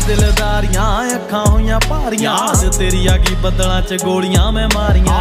ਦਿਲਦਾਰੀਆਂ ਅੱਖਾਂ ਹੋਈਆਂ ਭਾਰੀਆਂ। ਅੱਜ ਤੇਰੀ ਆ ਗਈ ਬੱਦਲਾਂ 'ਚ ਗੋਲੀਆਂ ਮੈਂ ਮਾਰੀਆਂ।